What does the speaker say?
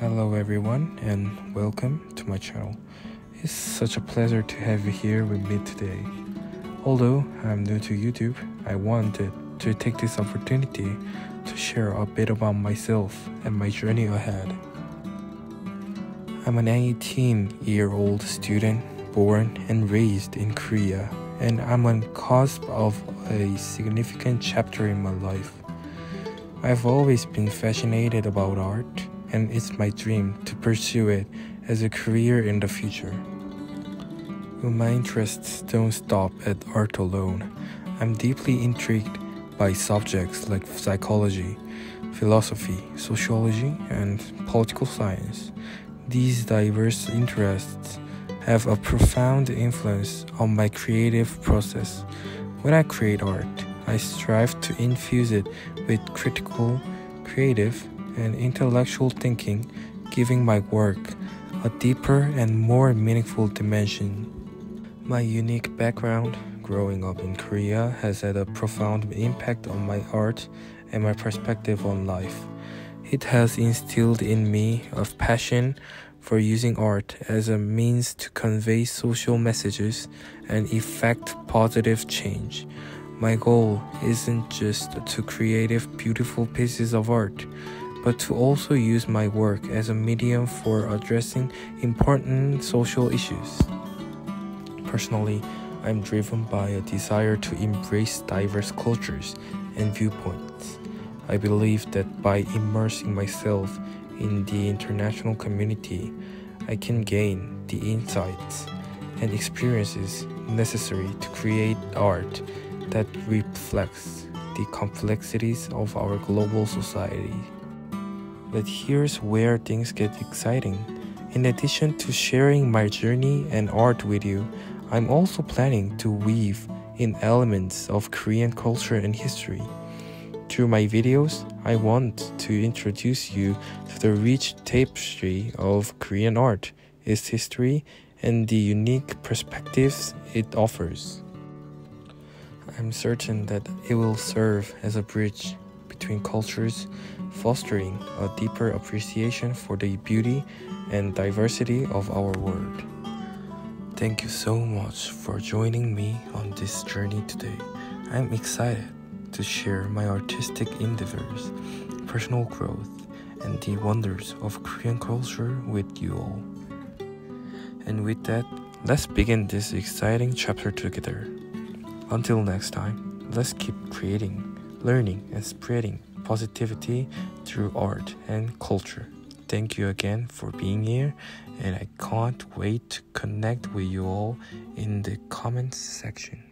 Hello, everyone, and welcome to my channel. It's such a pleasure to have you here with me today. Although I'm new to YouTube, I wanted to take this opportunity to share a bit about myself and my journey ahead. I'm an 18 year old student born and raised in Korea, and I'm on cusp of a significant chapter in my life. I've always been fascinated about art and it's my dream to pursue it as a career in the future. My interests don't stop at art alone. I'm deeply intrigued by subjects like psychology, philosophy, sociology, and political science. These diverse interests have a profound influence on my creative process. When I create art, I strive to infuse it with critical, creative, and intellectual thinking, giving my work a deeper and more meaningful dimension. My unique background, growing up in Korea, has had a profound impact on my art and my perspective on life. It has instilled in me a passion for using art as a means to convey social messages and effect positive change. My goal isn't just to create beautiful pieces of art, but to also use my work as a medium for addressing important social issues. Personally, I'm driven by a desire to embrace diverse cultures and viewpoints. I believe that by immersing myself in the international community, I can gain the insights and experiences necessary to create art that reflects the complexities of our global society. But here's where things get exciting. In addition to sharing my journey and art with you, I'm also planning to weave in elements of Korean culture and history. Through my videos, I want to introduce you to the rich tapestry of Korean art, its history, and the unique perspectives it offers. I'm certain that it will serve as a bridge between cultures, fostering a deeper appreciation for the beauty and diversity of our world. Thank you so much for joining me on this journey today. I'm excited to share my artistic endeavors, personal growth, and the wonders of Korean culture with you all. And with that, let's begin this exciting chapter together. Until next time, let's keep creating learning and spreading positivity through art and culture. Thank you again for being here, and I can't wait to connect with you all in the comments section.